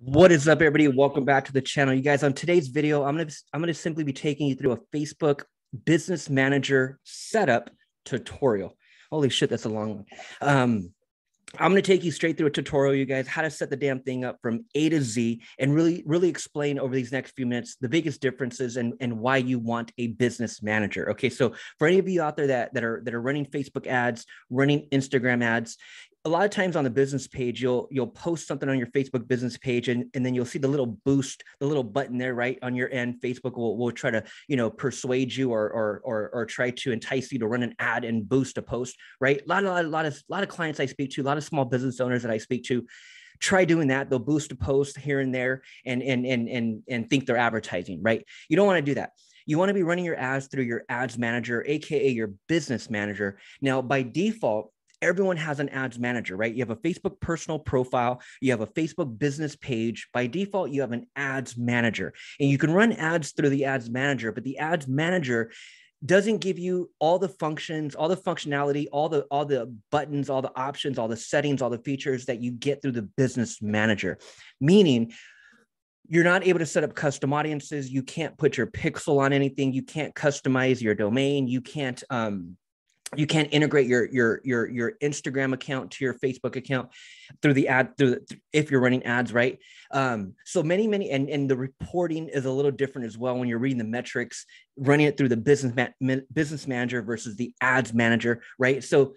What is up, everybody? Welcome back to the channel. You guys, on today's video, I'm gonna I'm gonna simply be taking you through a Facebook Business Manager setup tutorial. Holy shit, that's a long one. Um, I'm going to take you straight through a tutorial, you guys, how to set the damn thing up from A to Z and really, really explain over these next few minutes the biggest differences and, and why you want a business manager. Okay. So for any of you out there that, that are that are running Facebook ads, running Instagram ads, a lot of times on the business page you'll you'll post something on your facebook business page and, and then you'll see the little boost the little button there right on your end. Facebook will, will try to you know persuade you or, or or or try to entice you to run an ad and boost a post right? A lot, a lot, a lot of a lot of clients i speak to a lot of small business owners that i speak to try doing that. They'll boost a post here and there and and and and, and think they're advertising right? You don't want to do that. You want to be running your ads through your ads manager aka your business manager. Now by default everyone has an ads manager, right? You have a Facebook personal profile, you have a Facebook business page. By default, you have an ads manager, and you can run ads through the ads manager, but the ads manager doesn't give you all the functions all the functionality all the all the buttons all the options all the settings all the features that you get through the business manager meaning you're not able to set up custom audiences you can't put your pixel on anything you can't customize your domain you can't um, you can't integrate your your your your Instagram account to your Facebook account through the ad through the, if you're running ads, right? Um, so many many and and the reporting is a little different as well when you're reading the metrics, running it through the business ma- business manager versus the ads manager, right? So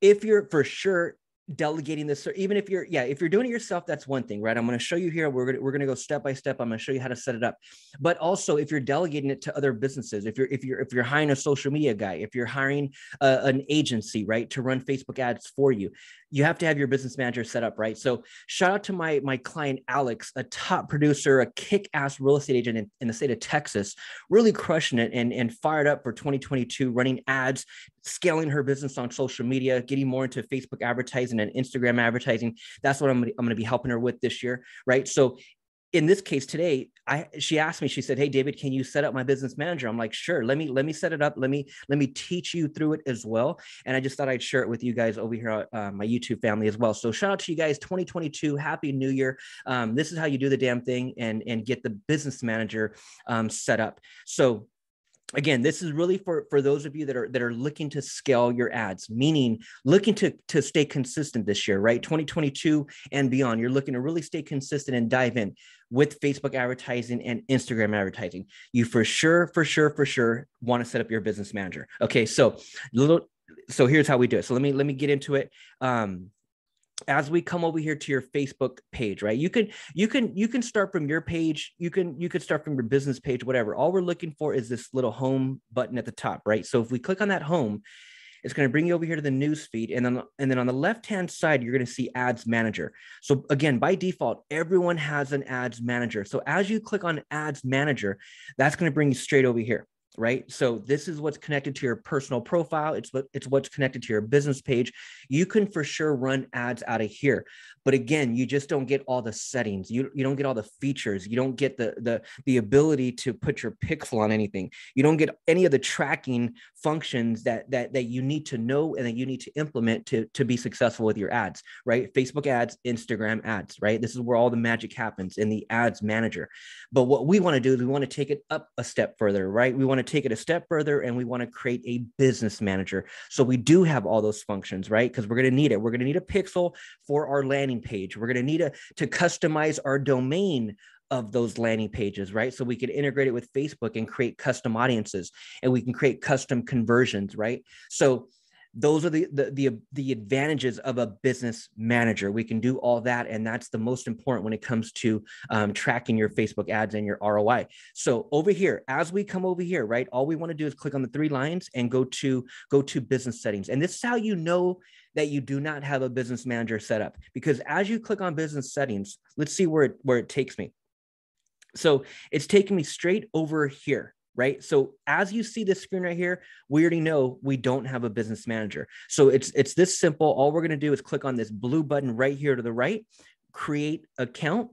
if you're for sure delegating this or even if you're yeah if you're doing it yourself that's one thing right? I'm going to show you here we're going to we're going to go step by step i'm going to show you how to set it up. But also if you're delegating it to other businesses if you're if you're if you're hiring a social media guy if you're hiring a, an agency right to run facebook ads for you you have to have your business manager set up right so shout out to my my client alex a top producer a kick-ass real estate agent in, in the state of texas really crushing it and and fired up for 2022 running ads scaling her business on social media, getting more into Facebook advertising and Instagram advertising. That's what I'm I'm going to be helping her with this year, right? So in this case today i she asked me she said hey david can you set up my business manager? I'm like sure let me let me set it up let me let me teach you through it as well. And i just thought i'd share it with you guys over here uh, my youtube family as well. So shout out to you guys 2022 happy new year. Um, this is how you do the damn thing and and get the business manager um, set up. So again this is really for for those of you that are that are looking to scale your ads meaning looking to to stay consistent this year right? 2022 and beyond you're looking to really stay consistent and dive in with facebook advertising and instagram advertising. You for sure for sure for sure want to set up your business manager. Okay so little so here's how we do it. So let me let me get into it. Um as we come over here to your facebook page right? You can you can you can start from your page. You can you could start from your business page whatever. All we're looking for is this little home button at the top right? So if we click on that home it's going to bring you over here to the news feed. And then and then on the left hand side you're going to see ads manager. So again by default everyone has an ads manager. So as you click on ads manager that's going to bring you straight over here right? So this is what's connected to your personal profile. It's what it's what's connected to your business page. You can for sure run ads out of here. But again you just don't get all the settings. You, you don't get all the features. You don't get the the the ability to put your pixel on anything. You don't get any of the tracking functions that that that you need to know and that you need to implement to to be successful with your ads right? Facebook ads instagram ads right? This is where all the magic happens in the ads manager. But what we want to do is we want to take it up a step further right? We want to to take it a step further and we want to create a business manager. So we do have all those functions, right? Because we're going to need it. We're going to need a pixel for our landing page. We're going to need a, to customize our domain of those landing pages, right? So we can integrate it with Facebook and create custom audiences and we can create custom conversions, right? So those are the, the the the, advantages of a business manager. We can do all that and that's the most important when it comes to um, tracking your facebook ads and your roi so over here as we come over here right all we want to do is click on the three lines and go to go to business settings. And this is how you know that you do not have a business manager set up because as you click on business settings let's see where it where it takes me. So it's taking me straight over here right? So as you see this screen right here we already know we don't have a business manager. So it's it's this simple. All we're going to do is click on this blue button right here to the right create account.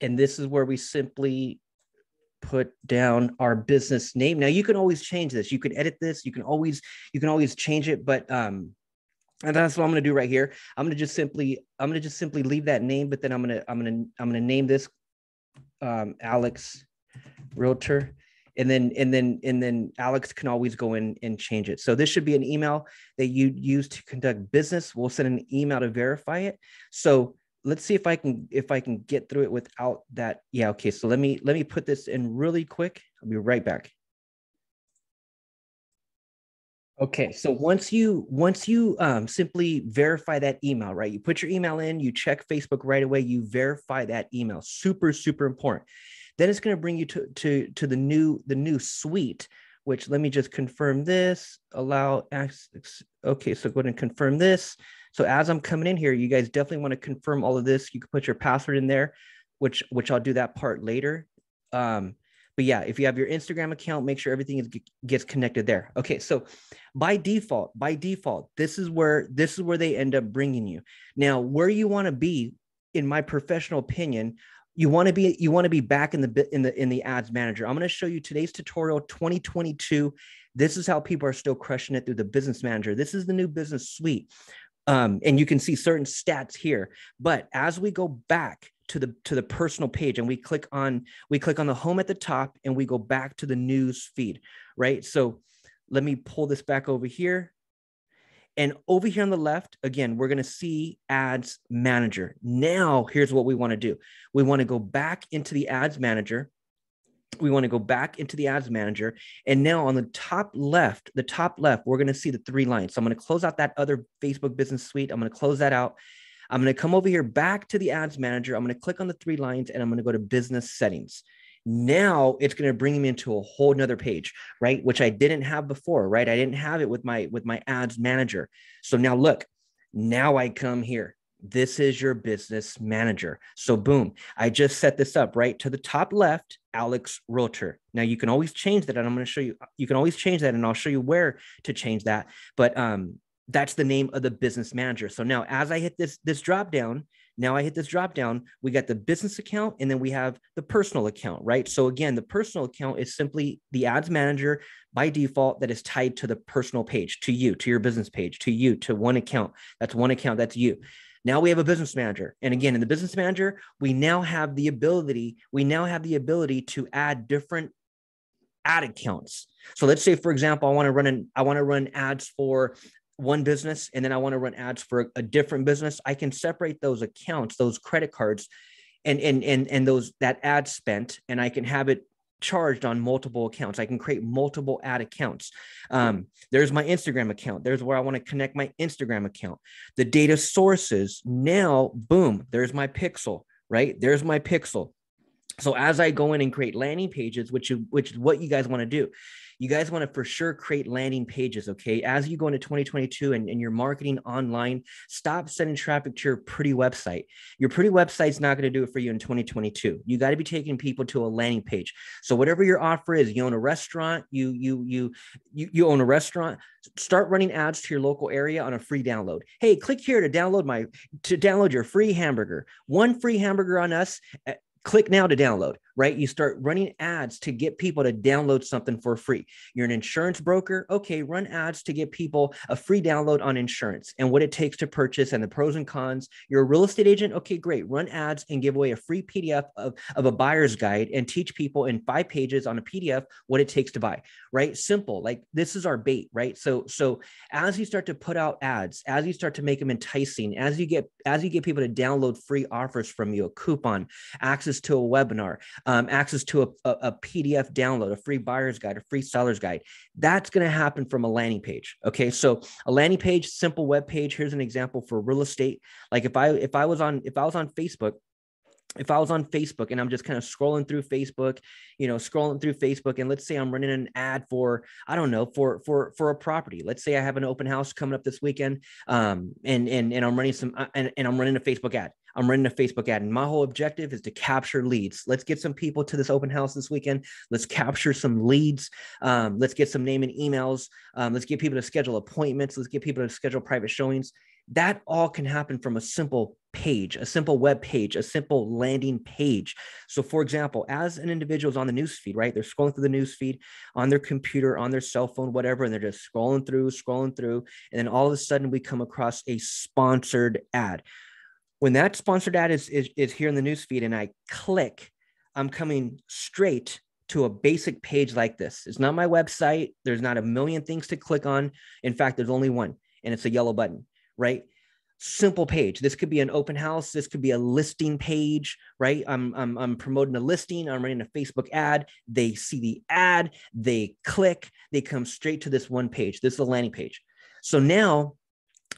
And this is where we simply put down our business name. Now you can always change this. You can edit this. You can always you can always change it but um and that's what I'm going to do right here. I'm going to just simply, I'm going to just simply leave that name, but then I'm going to, I'm going to, I'm going to name this um, Alex Realtor, and then, and then, and then Alex can always go in and change it. So this should be an email that you use to conduct business. We'll send an email to verify it. So let's see if I can, if I can get through it without that. Yeah. Okay. So let me, let me put this in really quick. I'll be right back. Okay, so once you once you um, simply verify that email, right? You put your email in, you check Facebook right away, you verify that email. Super super important. Then it's going to bring you to to to the new the new suite. Which let me just confirm this. Allow access. Okay, so go ahead and confirm this. So as I'm coming in here, you guys definitely want to confirm all of this. You can put your password in there, which which I'll do that part later. Um, but yeah, if you have your Instagram account, make sure everything is, gets connected there. Okay, so by default, by default, this is where this is where they end up bringing you. Now, where you want to be, in my professional opinion, you want to be you want to be back in the in the in the ads manager. I'm going to show you today's tutorial 2022. This is how people are still crushing it through the business manager. This is the new business suite. Um, and you can see certain stats here. But as we go back to the to the personal page and we click on we click on the home at the top and we go back to the news feed right? So let me pull this back over here. And over here on the left again we're going to see ads manager. Now here's what we want to do. We want to go back into the ads manager. We want to go back into the ads manager. And now on the top left the top left we're going to see the three lines. So i'm going to close out that other facebook business suite. I'm going to close that out I'm going to come over here back to the ads manager. I'm going to click on the three lines and I'm going to go to business settings. Now it's going to bring me into a whole nother page, right? Which I didn't have before, right? I didn't have it with my with my ads manager. So now look, now I come here. This is your business manager. So boom, I just set this up right to the top left, Alex Realtor. Now you can always change that, and I'm going to show you. You can always change that, and I'll show you where to change that. But um, that's the name of the business manager. So now as I hit this this drop down, now I hit this drop down, we got the business account and then we have the personal account, right? So again, the personal account is simply the ads manager by default that is tied to the personal page, to you, to your business page, to you, to one account. That's one account, that's you. Now we have a business manager. And again, in the business manager, we now have the ability, we now have the ability to add different ad accounts. So let's say, for example, I want to run an I want to run ads for one business and then I want to run ads for a different business, I can separate those accounts, those credit cards, and and and and those that ad spent, and I can have it charged on multiple accounts. I can create multiple ad accounts. Um, there's my Instagram account. There's where I want to connect my Instagram account. The data sources now, boom, there's my pixel, right? There's my pixel. So as I go in and create landing pages, which which is what you guys want to do, you guys want to for sure create landing pages. Okay. As you go into 2022 and, and you're marketing online, stop sending traffic to your pretty website. Your pretty website's not going to do it for you in 2022. You got to be taking people to a landing page. So whatever your offer is, you own a restaurant, you you you you, you own a restaurant, start running ads to your local area on a free download. Hey, click here to download my to download your free hamburger. One free hamburger on us eh, click now to download right? You start running ads to get people to download something for free. You're an insurance broker? Okay run ads to get people a free download on insurance and what it takes to purchase and the pros and cons. You're a real estate agent? Okay great. Run ads and give away a free pdf of, of a buyer's guide and teach people in five pages on a pdf what it takes to buy right? Simple like this is our bait right? So so as you start to put out ads as you start to make them enticing as you get as you get people to download free offers from you a coupon access access to a webinar, um, access to a, a, a, PDF download, a free buyer's guide, a free seller's guide. That's going to happen from a landing page. Okay, so a landing page, simple web page. Here's an example for real estate. Like if I if I was on if I was on Facebook if I was on Facebook and I'm just kind of scrolling through Facebook, you know, scrolling through Facebook, and let's say I'm running an ad for, I don't know, for for for a property. Let's say I have an open house coming up this weekend, um, and and and I'm running some, uh, and, and I'm running a Facebook ad. I'm running a Facebook ad, and my whole objective is to capture leads. Let's get some people to this open house this weekend. Let's capture some leads. Um, let's get some name and emails. Um, let's get people to schedule appointments. Let's get people to schedule private showings. That all can happen from a simple page, a simple web page, a simple landing page. So, for example, as an individual is on the news feed, right? They're scrolling through the news feed on their computer, on their cell phone, whatever, and they're just scrolling through, scrolling through. And then all of a sudden we come across a sponsored ad. When that sponsored ad is, is, is here in the news feed and I click, I'm coming straight to a basic page like this. It's not my website. There's not a million things to click on. In fact, there's only one, and it's a yellow button, right? Simple page. This could be an open house. This could be a listing page, right? I'm, I'm, I'm promoting a listing. I'm running a Facebook ad. They see the ad, they click, they come straight to this one page. This is a landing page. So now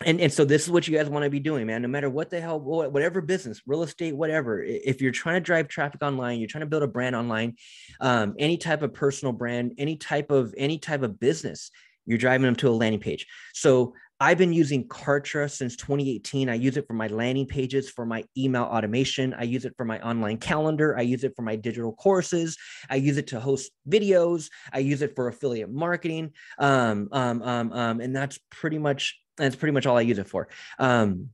and and so this is what you guys want to be doing man no matter what the hell whatever business real estate whatever if you're trying to drive traffic online you're trying to build a brand online um, any type of personal brand any type of any type of business you're driving them to a landing page so i've been using kartra since 2018 i use it for my landing pages for my email automation i use it for my online calendar i use it for my digital courses i use it to host videos i use it for affiliate marketing um, um, um, um and that's pretty much that's pretty much all I use it for. Um,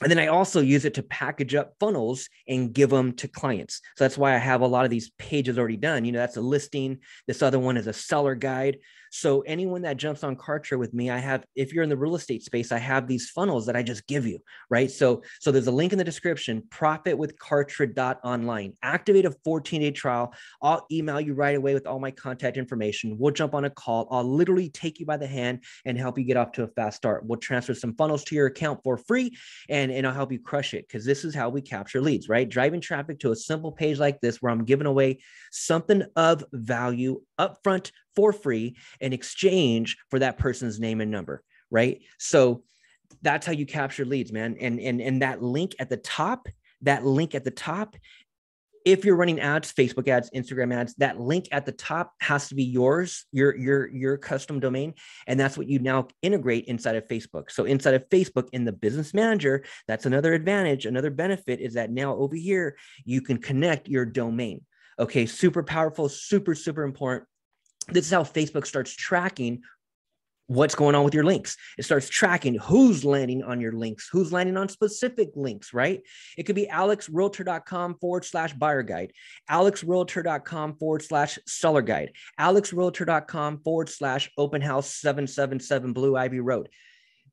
and then I also use it to package up funnels and give them to clients. So that's why I have a lot of these pages already done. You know, that's a listing. This other one is a seller guide. So anyone that jumps on Kartra with me, I have, if you're in the real estate space, I have these funnels that I just give you, right? So, so there's a link in the description, profit with Kartra.online. Activate a 14 day trial. I'll email you right away with all my contact information. We'll jump on a call. I'll literally take you by the hand and help you get off to a fast start. We'll transfer some funnels to your account for free and, and I'll help you crush it because this is how we capture leads, right? Driving traffic to a simple page like this where I'm giving away something of value upfront for free in exchange for that person's name and number, right? So that's how you capture leads, man. And and and that link at the top, that link at the top if you're running ads facebook ads instagram ads that link at the top has to be yours your your your custom domain and that's what you now integrate inside of facebook so inside of facebook in the business manager that's another advantage another benefit is that now over here you can connect your domain okay super powerful super super important this is how Facebook starts tracking what's going on with your links. It starts tracking who's landing on your links, who's landing on specific links, right? It could be alexrealtor.com forward slash buyer guide, alexrealtor.com forward slash seller guide, alexrealtor.com forward slash open house 777 Blue Ivy Road.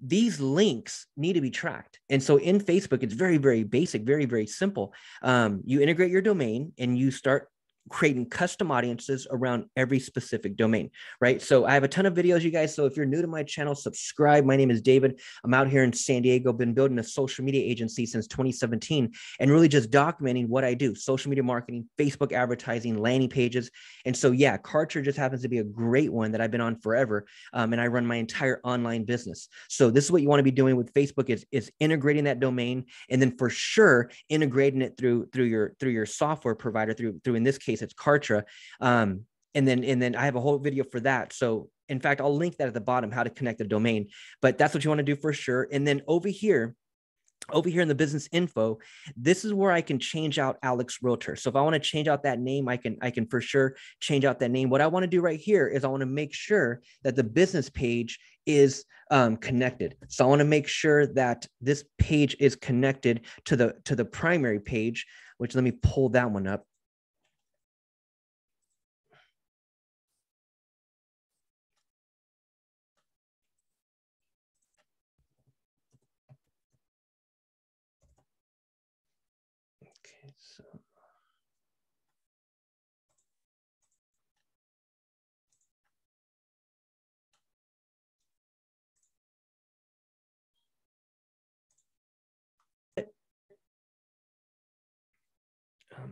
These links need to be tracked. And so in Facebook, it's very, very basic, very, very simple. Um, you integrate your domain and you start creating custom audiences around every specific domain, right? So I have a ton of videos, you guys. So if you're new to my channel, subscribe. My name is David. I'm out here in San Diego, been building a social media agency since 2017 and really just documenting what I do social media marketing, Facebook advertising, landing pages. And so, yeah, Kartra just happens to be a great one that I've been on forever. Um, and I run my entire online business. So this is what you want to be doing with Facebook is, is integrating that domain and then for sure integrating it through through your through your software provider through through in this case case it's Kartra. Um, and then and then I have a whole video for that. So in fact, I'll link that at the bottom how to connect the domain. But that's what you want to do for sure. And then over here, over here in the business info, this is where I can change out Alex Realtor. So if I want to change out that name, I can I can for sure change out that name. What I want to do right here is I want to make sure that the business page is um, connected. So I want to make sure that this page is connected to the to the primary page. Which let me pull that one up.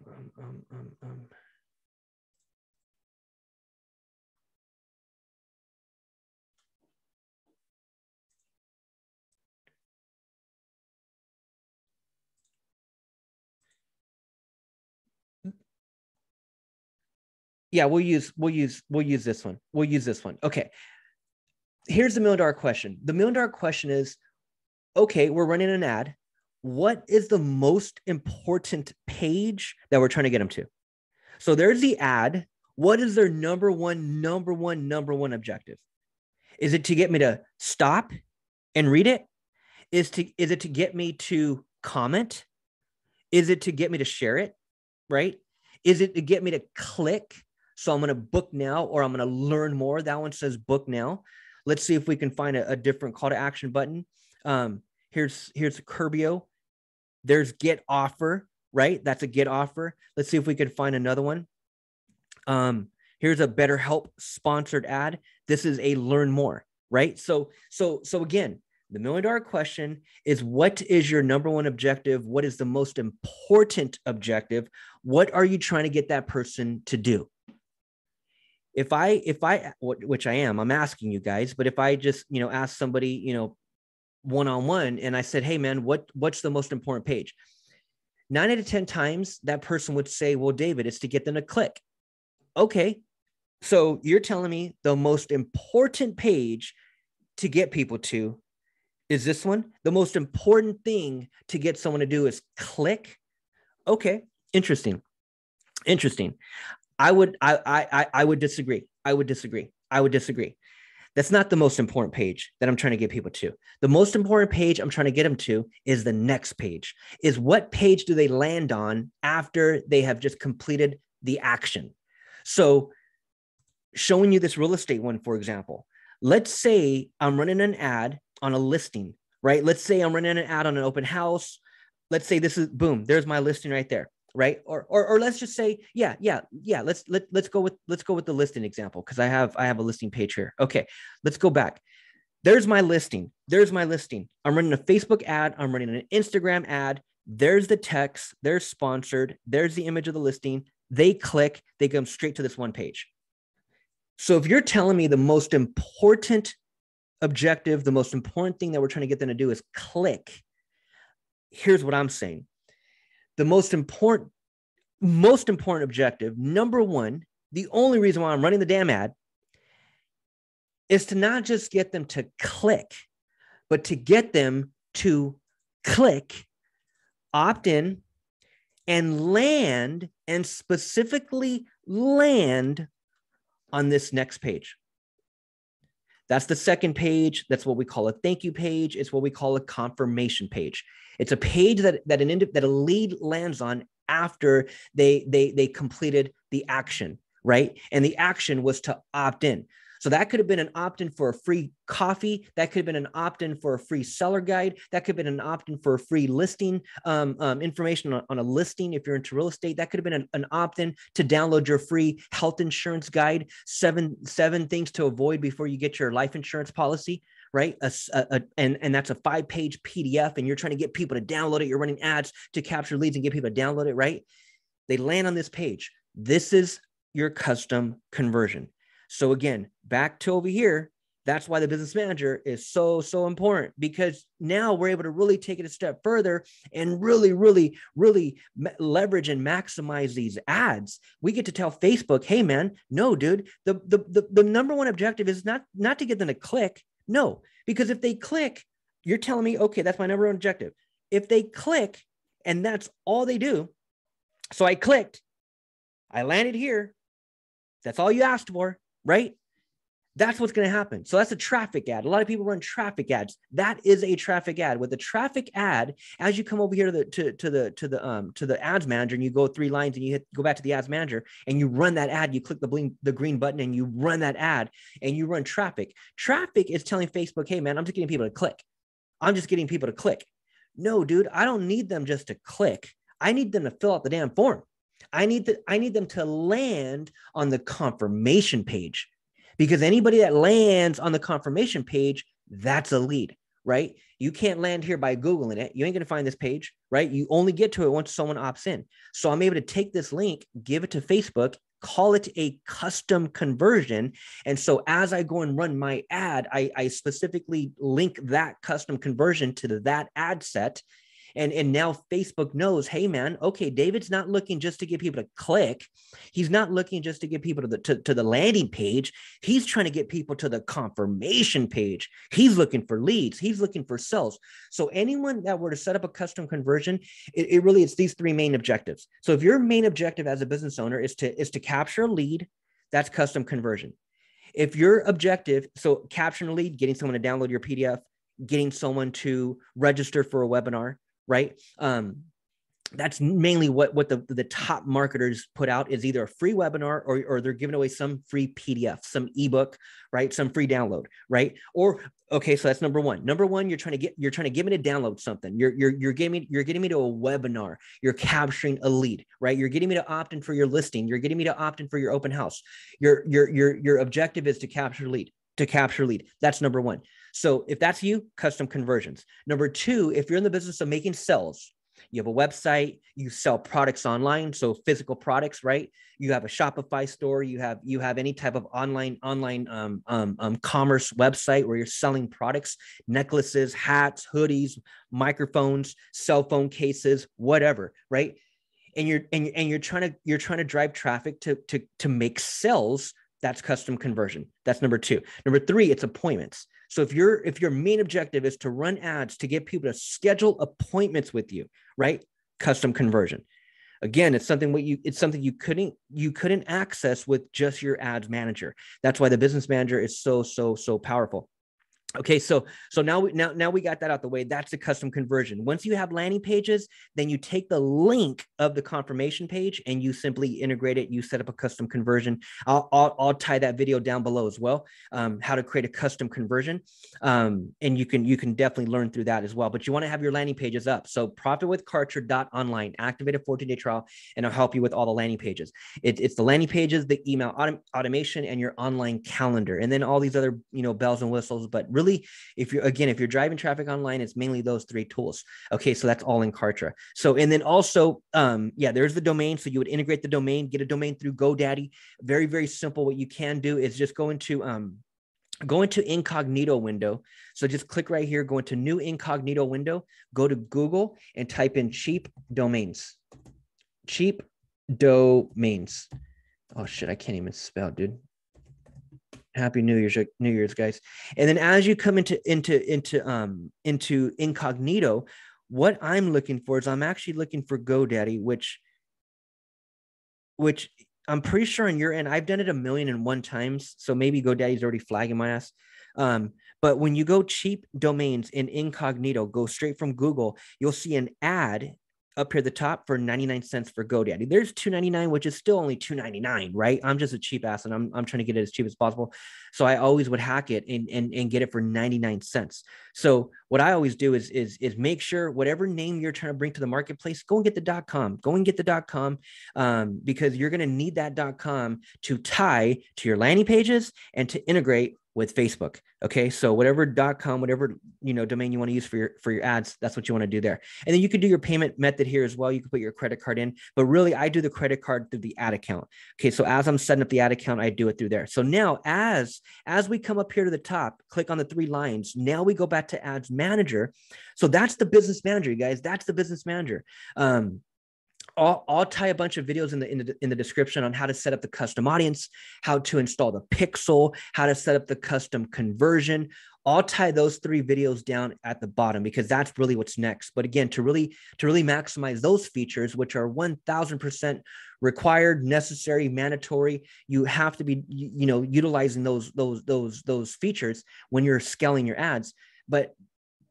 Um, um, um, um, um. yeah we'll use we'll use we'll use this one. We'll use this one. Okay. Here's the million dollar question. The million dollar question is okay we're running an ad. What is the most important page that we're trying to get them to? So there's the ad. What is their number one, number one, number one objective? Is it to get me to stop and read it? Is to is it to get me to comment? Is it to get me to share it? Right? Is it to get me to click? So I'm going to book now or I'm going to learn more. That one says book now. Let's see if we can find a, a different call to action button. Um, here's here's Curbio. There's get offer, right? That's a get offer. Let's see if we can find another one. Um, here's a BetterHelp sponsored ad. This is a learn more, right? So so so again, the million dollar question is what is your number one objective? What is the most important objective? What are you trying to get that person to do? If I, if I, which I am, I'm asking you guys, but if I just, you know, ask somebody, you know, one on one and I said, hey, man, what, what's the most important page? Nine out of 10 times that person would say, well, David, it's to get them to click. Okay. So you're telling me the most important page to get people to is this one. The most important thing to get someone to do is click. Okay, interesting. Interesting. I would I I I would disagree. I would disagree. I would disagree. That's not the most important page that I'm trying to get people to. The most important page I'm trying to get them to is the next page. Is what page do they land on after they have just completed the action? So showing you this real estate one for example. Let's say I'm running an ad on a listing, right? Let's say I'm running an ad on an open house. Let's say this is boom, there's my listing right there, right? Or or, or let's just say, yeah, yeah, yeah. Let's let, let's go with let's go with the listing example because I have I have a listing page here. Okay, let's go back. There's my listing. There's my listing. I'm running a Facebook ad. I'm running an Instagram ad. There's the text. There's sponsored. There's the image of the listing. They click. They come straight to this one page. So if you're telling me the most important objective, the most important thing that we're trying to get them to do is click. Here's what I'm saying. The most important, most important objective, number one, the only reason why I'm running the damn ad is to not just get them to click, but to get them to click, opt in, and land and specifically land on this next page. That's the second page. That's what we call a thank you page. It's what we call a confirmation page. It's a page that that an that a lead lands on after they they they completed the action, right? And the action was to opt in. So that could have been an opt in for a free coffee. That could have been an opt in for a free seller guide. That could have been an opt in for a free listing um, um, information on, on, a listing if you're into real estate. That could have been an, an opt in to download your free health insurance guide, seven, seven things to avoid before you get your life insurance policy right? A, a, and, and that's a five page PDF, and you're trying to get people to download it. You're running ads to capture leads and get people to download it, right? They land on this page. This is your custom conversion. So again, back to over here, that's why the business manager is so so important because now we're able to really take it a step further and really really really leverage and maximize these ads we get to tell facebook hey man no dude the, the the the number one objective is not not to get them to click no because if they click you're telling me okay that's my number one objective if they click and that's all they do so i clicked i landed here that's all you asked for right? That's what's going to happen. So that's a traffic ad. A lot of people run traffic ads. That is a traffic ad. With a traffic ad, as you come over here to the to, to the to the um to the ads manager and you go three lines and you hit go back to the ads manager and you run that ad, you click the bling, the green button and you run that ad and you run traffic. Traffic is telling Facebook, hey man, I'm just getting people to click. I'm just getting people to click. No, dude, I don't need them just to click. I need them to fill out the damn form. I need the, I need them to land on the confirmation page because anybody that lands on the confirmation page, that's a lead, right? You can't land here by Googling it. You ain't going to find this page, right? You only get to it once someone opts in. So I'm able to take this link, give it to Facebook, call it a custom conversion. And so as I go and run my ad, I, I specifically link that custom conversion to that ad set and and now facebook knows hey man okay david's not looking just to get people to click. He's not looking just to get people to the to, to the landing page. He's trying to get people to the confirmation page. He's looking for leads. He's looking for sales. So anyone that were to set up a custom conversion it, it really it's these three main objectives. So if your main objective as a business owner is to is to capture a lead that's custom conversion. If your objective so capturing a lead getting someone to download your pdf getting someone to register for a webinar right? Um, that's mainly what what the the top marketers put out is either a free webinar or, or they're giving away some free pdf some ebook right? Some free download right? Or okay so that's number one. Number one you're trying to get you're trying to get me to download something. You're you're, you're getting me you're getting me to a webinar. You're capturing a lead right? You're getting me to opt in for your listing. You're getting me to opt in for your open house. Your your your your objective is to capture lead to capture lead. That's number one so if that's you custom conversions. Number two if you're in the business of making sales you have a website you sell products online so physical products right? You have a shopify store you have you have any type of online online um, um, um, commerce website where you're selling products necklaces hats hoodies microphones cell phone cases whatever right? And you're and, and you're trying to you're trying to drive traffic to to to make sales that's custom conversion. That's number two. Number three it's appointments so if your if your main objective is to run ads to get people to schedule appointments with you, right? Custom conversion. Again, it's something what you it's something you couldn't you couldn't access with just your ads manager. That's why the business manager is so so so powerful. Okay, so so now we now now we got that out the way. That's the custom conversion. Once you have landing pages, then you take the link of the confirmation page and you simply integrate it. You set up a custom conversion. I'll I'll, I'll tie that video down below as well. Um, how to create a custom conversion, um, and you can you can definitely learn through that as well. But you want to have your landing pages up. So profitwithkartra.online, activate a 14 day trial, and I'll help you with all the landing pages. It, it's the landing pages, the email autom- automation, and your online calendar, and then all these other you know bells and whistles. But really, if you're again, if you're driving traffic online, it's mainly those three tools. Okay, so that's all in Kartra. So and then also, um, yeah, there's the domain. So you would integrate the domain, get a domain through GoDaddy. Very very simple. What you can do is just go into um, go into incognito window. So just click right here, go into new incognito window, go to Google and type in cheap domains. Cheap domains. Oh shit, I can't even spell, dude. Happy New Year's, New Year's, guys. And then as you come into into into um into incognito, what I'm looking for is I'm actually looking for GoDaddy, which which I'm pretty sure on your end, I've done it a million and one times. So maybe GoDaddy's already flagging my ass. Um, but when you go cheap domains in incognito, go straight from Google, you'll see an ad up here at the top for 99 cents for GoDaddy. There's 299, which is still only 299, right? I'm just a cheap ass and I'm, I'm trying to get it as cheap as possible. So I always would hack it and, and, and get it for 99 cents. So what I always do is, is, is make sure whatever name you're trying to bring to the marketplace, go and get the .com, go and get the .com um, because you're going to need that .com to tie to your landing pages and to integrate with Facebook. Okay. So whatever .com, whatever, you know, domain you want to use for your, for your ads, that's what you want to do there. And then you could do your payment method here as well. You can put your credit card in, but really I do the credit card through the ad account. Okay. So as I'm setting up the ad account, I do it through there. So now as, as we come up here to the top, click on the three lines. Now we go back to ads manager. So that's the business manager, you guys. That's the business manager. Um, I'll, I'll, tie a bunch of videos in the, in the in the description on how to set up the custom audience, how to install the pixel, how to set up the custom conversion. I'll tie those three videos down at the bottom because that's really what's next. But again, to really to really maximize those features, which are one thousand percent required, necessary, mandatory, you have to be you know utilizing those those those those features when you're scaling your ads. But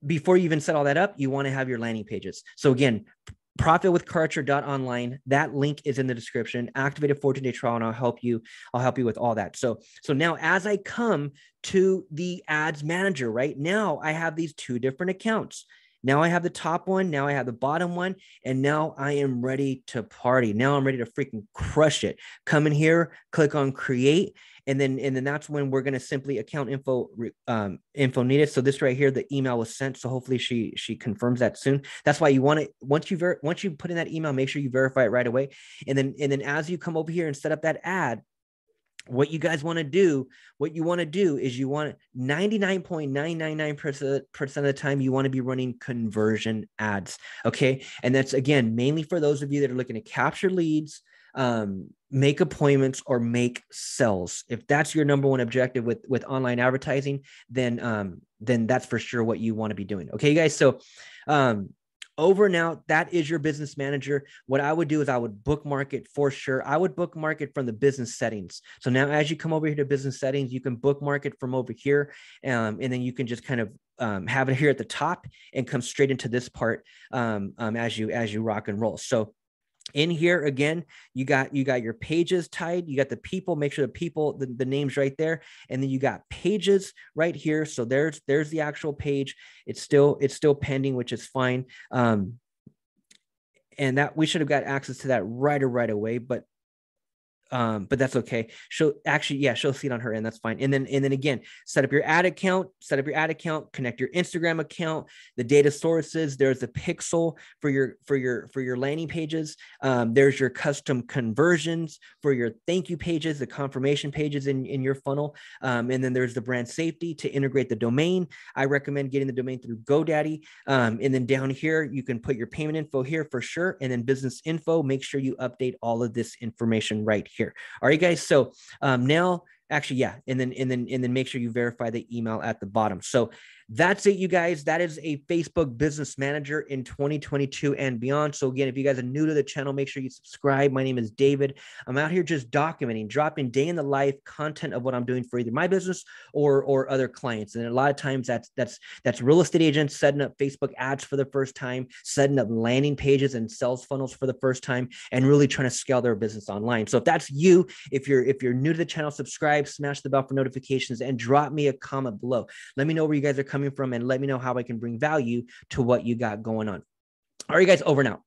before you even set all that up, you want to have your landing pages. So again, profitwithkartra.online that link is in the description. Activate a 14 day trial and i'll help you i'll help you with all that. So so now as i come to the ads manager right now i have these two different accounts now i have the top one now i have the bottom one and now i am ready to party now i'm ready to freaking crush it come in here click on create and then and then that's when we're going to simply account info um, info needed. So this right here, the email was sent. So hopefully she she confirms that soon. That's why you want to once you ver- once you put in that email, make sure you verify it right away. And then and then as you come over here and set up that ad, what you guys want to do what you want to do is you want 99.999% of the time you want to be running conversion ads okay? And that's again mainly for those of you that are looking to capture leads um, make appointments or make sales if that's your number one objective with with online advertising then um then that's for sure what you want to be doing okay you guys? So um over and out that is your business manager. What i would do is i would bookmark it for sure. I would bookmark it from the business settings. So now as you come over here to business settings you can bookmark it from over here um, and then you can just kind of um, have it here at the top and come straight into this part um, um, as you as you rock and roll. So in here again you got you got your pages tied. You got the people make sure the people the, the names right there. And then you got pages right here. So there's there's the actual page. It's still it's still pending which is fine. Um and that we should have got access to that right or right away but um, but that's okay. She'll actually, yeah, she'll see it on her end. That's fine. And then, and then again, set up your ad account, set up your ad account, connect your Instagram account, the data sources. There's a pixel for your for your for your landing pages. Um, there's your custom conversions for your thank you pages, the confirmation pages in in your funnel. Um, and then there's the brand safety to integrate the domain. I recommend getting the domain through GoDaddy. Um, and then down here, you can put your payment info here for sure. And then business info. Make sure you update all of this information right here. All right, guys. So um, now, actually, yeah, and then and then and then make sure you verify the email at the bottom. So that's it, you guys. That is a Facebook Business Manager in 2022 and beyond. So, again, if you guys are new to the channel, make sure you subscribe. My name is David. I'm out here just documenting, dropping day in the life content of what I'm doing for either my business or or other clients. And a lot of times that's that's that's real estate agents setting up Facebook ads for the first time, setting up landing pages and sales funnels for the first time, and really trying to scale their business online. So if that's you, if you're if you're new to the channel, subscribe, smash the bell for notifications, and drop me a comment below. Let me know where you guys are coming from and let me know how I can bring value to what you got going on. All right, guys, over now.